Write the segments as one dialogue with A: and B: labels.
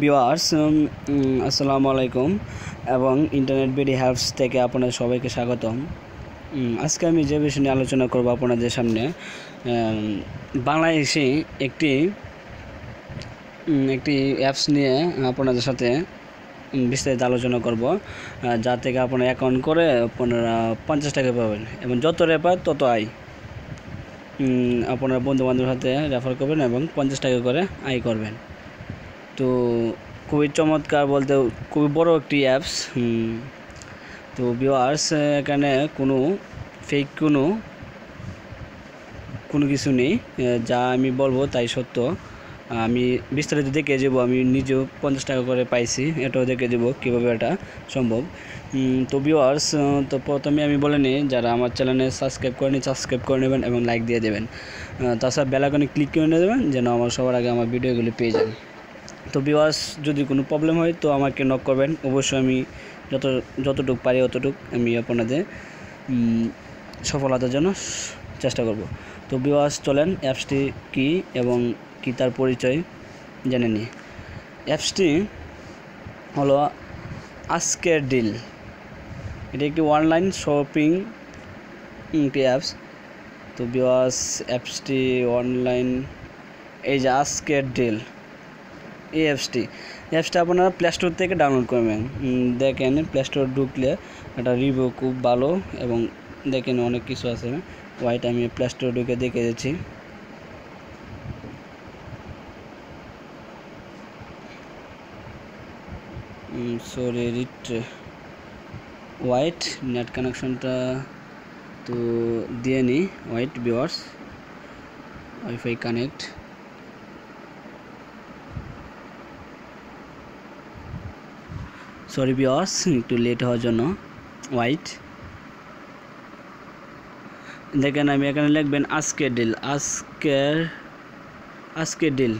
A: Viewers আসসালামু আলাইকুম এবং ইন্টারনেট বিডি হেল্পস থেকে আপনাদের সবাইকে স্বাগতম। আজকে আমি যে বিষয় নিয়ে আলোচনা করব আপনাদের সামনে বাংলাদেশে একটি একটি অ্যাপস নিয়ে আপনাদের সাথে বিস্তারিত আলোচনা করব যা থেকে আপনারা অ্যাকাউন্ট করে আপনারা পঞ্চাশ টাকা পাবেন এবং যত রেপার তত আয়। আপনারা বন্ধু বান্ধবের সাথে রেফার করবেন এবং পঞ্চাশ টাকা করে আয় করবেন। তো খুবই চমৎকার বলতে খুবই বড় একটি অ্যাপস তো ভিওয়ার্স এখানে কোনো ফেক কোনো কোনো কিছু নেই যা আমি বলব তাই সত্য। আমি বিস্তারিত দেখে যাব, আমি নিজেও পঞ্চাশ টাকা করে পাইছি, এটাও দেখে দেবো কীভাবে এটা সম্ভব। তো ভিওয়ার্স তো প্রথমে আমি বলে নিই, যারা আমার চ্যানেলে সাবস্ক্রাইব করেনি সাবস্ক্রাইব করে নেবেন এবং লাইক দিয়ে দেবেন। তাছাড়া বেলাকনে ক্লিক করে নেবেন, যেন আমার সবার আগে আমার ভিডিওগুলি পেয়ে যান। তো বিওয়াস যদি কোনো প্রবলেম হয়, তো আমাকে নক করবেন। অবশ্যই আমি যত, যতটুকু পারি অতটুকু আমি আপনাদের সফলতার জন্য চেষ্টা করব। তো বিওয়াস চলেন অ্যাপসটি কী এবং কী তার পরিচয় জেনে নিই। অ্যাপসটি হলো আজকের ডিল এটি একটি অনলাইন শপিং একটি অ্যাপস তো বিওয়াস অ্যাপসটি অনলাইন এই যে আজকের ডিল এই অ্যাপসটি অ্যাপসটা আপনারা প্লে স্টোর থেকে ডাউনলোড করবেন। দেখেন প্লে স্টোর ঢুকলে একটা রিভিউ খুব ভালো এবং দেখেন অনেক কিছু আছে। হোয়াইট আমি প্লে স্টোর ঢুকে দেখে যাচ্ছি সরি রিট হোয়াইট নেট কানেকশনটা তো দিয়ে নিই। হোয়াইট ভিওয়ার্স ওয়াইফাই কানেক্ট সরি বিয়স একটু লেট হওয়ার জন্য। হোয়াইট দেখেন, আমি এখানে লিখবেন আজকের ডিল আজকের আজকে ডিল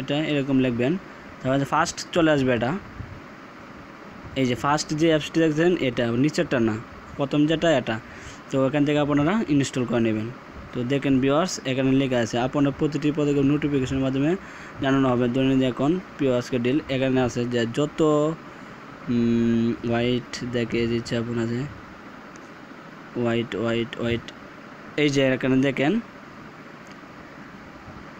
A: এটা এরকম লিখবেন। তারপরে ফার্স্ট চলে আসবে এটা। এই যে ফার্স্ট যে অ্যাপসটি দেখছেন, এটা নিচেরটা না। প্রথম যেটা, এটা। তো এখান থেকে আপনারা ইনস্টল করে নেবেন। তো দেখেন বিওয়ার্স এখানে লেখা আছে আপনার প্রতিটি পদক্ষেপ নোটিফিকেশনের মাধ্যমে জানানো হবে। দৈনন্দিন এখন পিও আজকের ডিল এখানে আছে যে যত হোয়াইট দেখে দিচ্ছে আপনাদের হোয়াইট হোয়াইট হোয়াইট এই যে এখানে দেখেন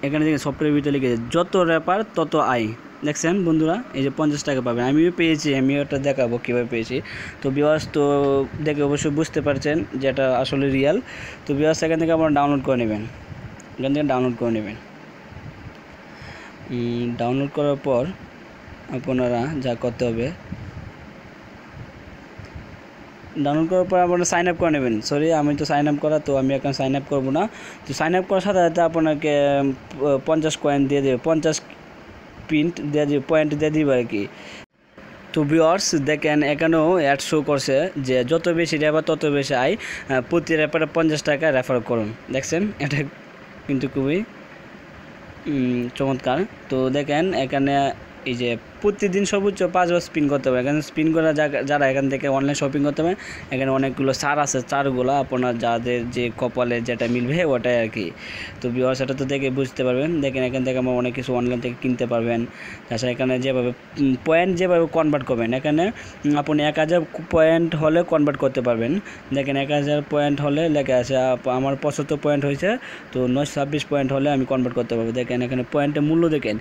A: এখানে দেখেন সফটওয়্যার ভিতরে লিখেছে যত র্যাপার তত আয়। দেখছেন বন্ধুরা? এই যে পঞ্চাশ টাকা পাবেন। আমিও পেয়েছি, আমি ওটা দেখাবো কীভাবে পেয়েছি। তো বিওয়াস তো দেখে অবশ্যই বুঝতে পারছেন যে এটা আসলে রিয়াল তো বিওয়াস এখান থেকে আপনারা ডাউনলোড করে নেবেন। এখান থেকে ডাউনলোড করে নেবেন। ডাউনলোড করার পর আপনারা যা করতে হবে ডাউনলোড করার পর আপনারা সাইন আপ করে নেবেন। সরি আমি তো সাইন আপ করা, তো আমি এখন সাইন আপ করব না। তো সাইন আপ করার সাথে সাথে আপনাকে পঞ্চাশ কয়েন দিয়ে দেবে। পঞ্চাশ প্রিন্ট দিয়ে দিবে পয়েন্ট দিয়ে দিবে আর কি। তো ভিওয়ার্স দেখেন, এখানেও অ্যাড শো করছে যে যত বেশি রেফার তত বেশি আয়। প্রতি রেফারে পঞ্চাশ টাকা রেফার করুন। দেখছেন? এটা কিন্তু খুবই চমৎকার। তো দেখেন, এখানে এই যে প্রতিদিন সর্বোচ্চ পাঁচবার স্পিন করতে হবে। এখানে স্পিন করা যারা এখান থেকে অনলাইন শপিং করতে হবে, এখানে অনেকগুলো সার আছে চারগুলো আপনার যাদের যে কপালে যেটা মিলবে ওটাই আর কি। তো বিওয়ার সেটা তো দেখে বুঝতে পারবেন। দেখেন এখান থেকে আমার অনেক কিছু অনলাইন থেকে কিনতে পারবেন। তাছাড়া এখানে যেভাবে পয়েন্ট যেভাবে কনভার্ট করবেন, এখানে আপনি এক হাজার পয়েন্ট হলে কনভার্ট করতে পারবেন। দেখেন এক হাজার পয়েন্ট হলে লেখা আছে আমার পঁচাত্তর পয়েন্ট হয়েছে, তো নয় ছাব্বিশ পয়েন্ট হলে আমি কনভার্ট করতে পারব। দেখেন এখানে পয়েন্টের মূল্য দেখেন।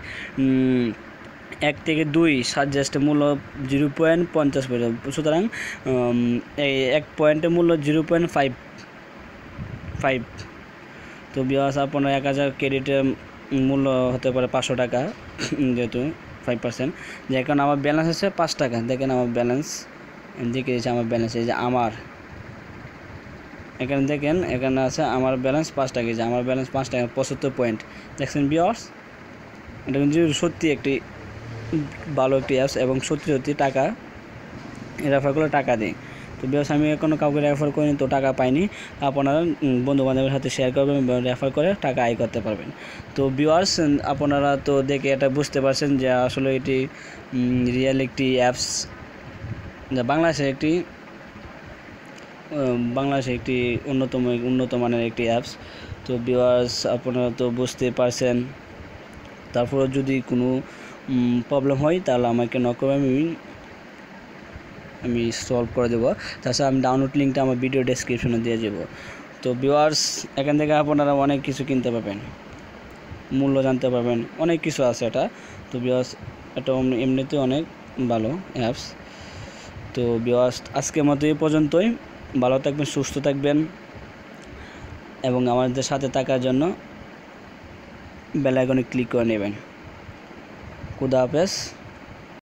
A: এক থেকে দুই সাজেস্টের মূল্য জিরো পয়েন্ট পঞ্চাশ পয়সা সুতরাং এই এক পয়েন্টের মূল্য জিরো পয়েন্ট ফাইভ ফাইভ তো বিয়াস আপনার এক হাজার ক্রেডিটের মূল্য হতে পারে পাঁচশো টাকা যেহেতু ফাইভ পার্সেন্ট যে এখন আমার ব্যালেন্স আছে পাঁচ টাকা। দেখেন, আমার ব্যালেন্স দেখে দিয়েছে, আমার ব্যালেন্স এই যে আমার। এখানে দেখেন, এখানে আছে আমার ব্যালেন্স পাঁচ টাকা। যে আমার ব্যালেন্স পাঁচ টাকা, পঁচাত্তর পয়েন্ট দেখছেন বিয়ার্স এটা কিন্তু সত্যি একটি ভালো একটি অ্যাপস এবং সত্যি সত্যি টাকা রেফার করলে টাকা দিই তো বিকজ আমি এখনও কাউকে রেফার করিনি তো টাকা পাইনি। আপনারা বন্ধু বান্ধবের সাথে শেয়ার করবেন এবং রেফার করে টাকা আয় করতে পারবেন। তো ভিউয়ার্স আপনারা তো দেখে এটা বুঝতে পারছেন যে আসলে এটি রিয়েল একটি অ্যাপস বাংলাদেশের একটি আহ, বাংলাদেশে একটি অন্যতম উন্নত মানের একটি অ্যাপস তো ভিউয়ার্স আপনারা তো বুঝতে পারছেন। তারপরে যদি কোনো প্রবলেম হয়, তাহলে আমাকে নক আমি আমি সলভ করে দেবো। তাছাড়া আমি ডাউনলোড লিঙ্কটা আমার ভিডিও ডেসক্রিপশনে দিয়ে দেবো। তো ভিউয়ার্স এখান থেকে আপনারা অনেক কিছু কিনতে পারবেন মূল্য জানতে পারবেন, অনেক কিছু আছে এটা। তো ভিউয়ার্স এটা এমনি- এমনিতেও অনেক ভালো অ্যাপস তো ভিউয়ার্স আজকের মতো এই পর্যন্তই। ভালো থাকবেন, সুস্থ থাকবেন। এবং আমাদের সাথে থাকার জন্য বেল আইকনে ক্লিক করে নেবেন। खुदाफिज़